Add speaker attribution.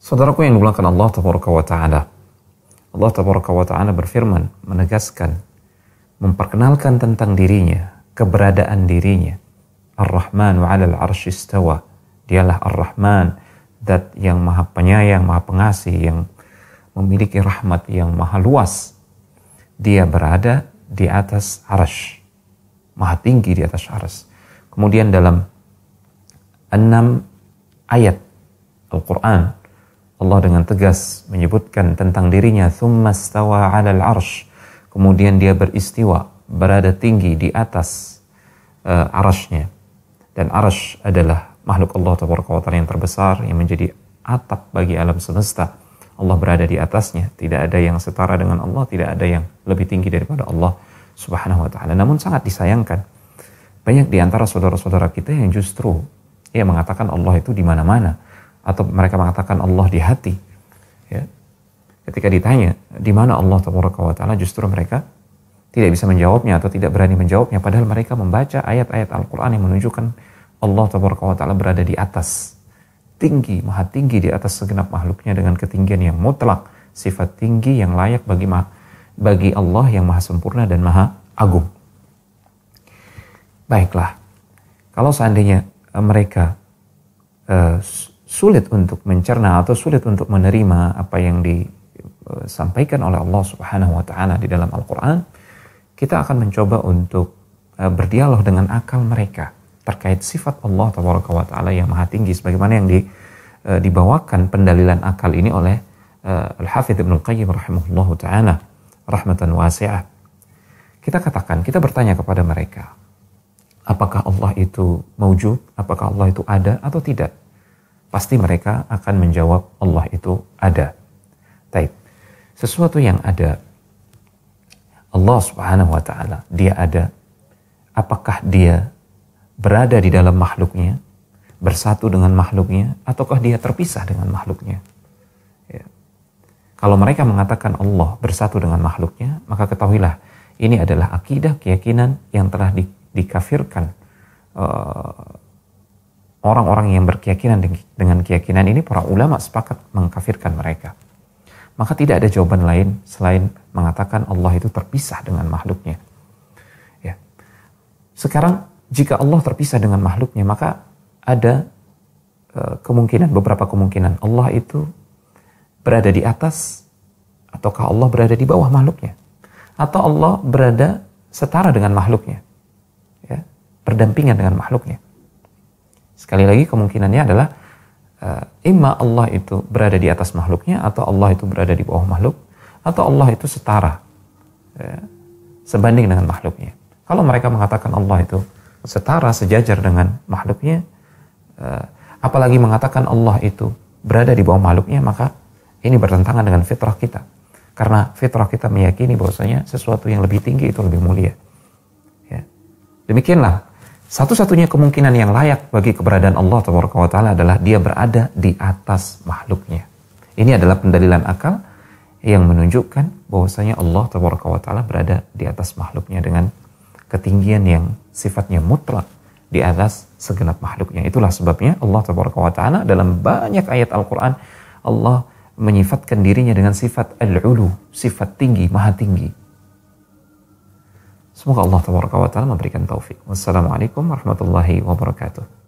Speaker 1: Saudaraku yang dimuliakan Allah Tabaraka wa Ta'ala. Allah Tabaraka wa Ta'ala berfirman, menegaskan, memperkenalkan tentang dirinya, keberadaan dirinya. Ar-Rahman wa alal arsh istawa. Dialah Ar-Rahman, dat yang maha penyayang, maha pengasih, yang memiliki rahmat yang maha luas. Dia berada di atas arsh. Maha tinggi di atas arsh. Kemudian dalam enam ayat Al-Quran Allah dengan tegas menyebutkan tentang dirinya thumma stawa 'alal arsh. Kemudian dia beristiwa berada tinggi di atas uh, arasnya dan arash adalah makhluk Allah taala yang terbesar yang menjadi atap bagi alam semesta. Allah berada di atasnya. Tidak ada yang setara dengan Allah tidak ada yang lebih tinggi daripada Allah subhanahu wa ta'ala. Namun sangat disayangkan. Banyak di antara saudara-saudara kita yang justru ia mengatakan Allah itu di mana-mana atau mereka mengatakan Allah di hati. Ya. Ketika ditanya di mana Allah Taala justru mereka tidak bisa menjawabnya atau tidak berani menjawabnya padahal mereka membaca ayat-ayat Al-Qur'an yang menunjukkan Allah Taala berada di atas tinggi, maha tinggi di atas segenap makhluknya dengan ketinggian yang mutlak, sifat tinggi yang layak bagi bagi Allah yang maha sempurna dan maha agung. Baiklah, kalau seandainya mereka uh, sulit untuk mencerna atau sulit untuk menerima apa yang disampaikan oleh Allah Subhanahu wa taala di dalam Al-Qur'an, kita akan mencoba untuk eh, berdialog dengan akal mereka terkait sifat Allah wa taala yang maha tinggi sebagaimana yang di, eh, dibawakan pendalilan akal ini oleh Al-Hafidz Ibnu Qayyim rahimahullahu taala rahmatan wasi'ah. Kita katakan, kita bertanya kepada mereka, apakah Allah itu maujud, apakah Allah itu ada atau tidak? Pasti mereka akan menjawab Allah itu ada. Taib. Sesuatu yang ada, Allah subhanahu wa ta'ala, dia ada. Apakah dia berada di dalam makhluknya, bersatu dengan makhluknya, ataukah dia terpisah dengan makhluknya? Ya. Kalau mereka mengatakan Allah bersatu dengan makhluknya, maka ketahuilah ini adalah akidah keyakinan yang telah di, dikafirkan uh, orang-orang yang berkeyakinan dengan keyakinan ini para ulama sepakat mengkafirkan mereka. Maka tidak ada jawaban lain selain mengatakan Allah itu terpisah dengan makhluknya. Ya. Sekarang jika Allah terpisah dengan makhluknya maka ada uh, kemungkinan beberapa kemungkinan Allah itu berada di atas ataukah Allah berada di bawah makhluknya atau Allah berada setara dengan makhluknya ya berdampingan dengan makhluknya Sekali lagi kemungkinannya adalah uh, imma Allah itu berada di atas makhluknya atau Allah itu berada di bawah makhluk atau Allah itu setara ya, sebanding dengan makhluknya. Kalau mereka mengatakan Allah itu setara sejajar dengan makhluknya, uh, apalagi mengatakan Allah itu berada di bawah makhluknya, maka ini bertentangan dengan fitrah kita. Karena fitrah kita meyakini bahwasanya sesuatu yang lebih tinggi itu lebih mulia. Ya. Demikianlah satu-satunya kemungkinan yang layak bagi keberadaan Allah Taala adalah dia berada di atas makhluknya. Ini adalah pendalilan akal yang menunjukkan bahwasanya Allah Taala berada di atas makhluknya dengan ketinggian yang sifatnya mutlak di atas segenap makhluknya. Itulah sebabnya Allah Taala dalam banyak ayat Al-Quran Allah menyifatkan dirinya dengan sifat al-ulu, sifat tinggi, maha tinggi. Semoga Allah Taala memberikan taufik. Wassalamualaikum warahmatullahi wabarakatuh.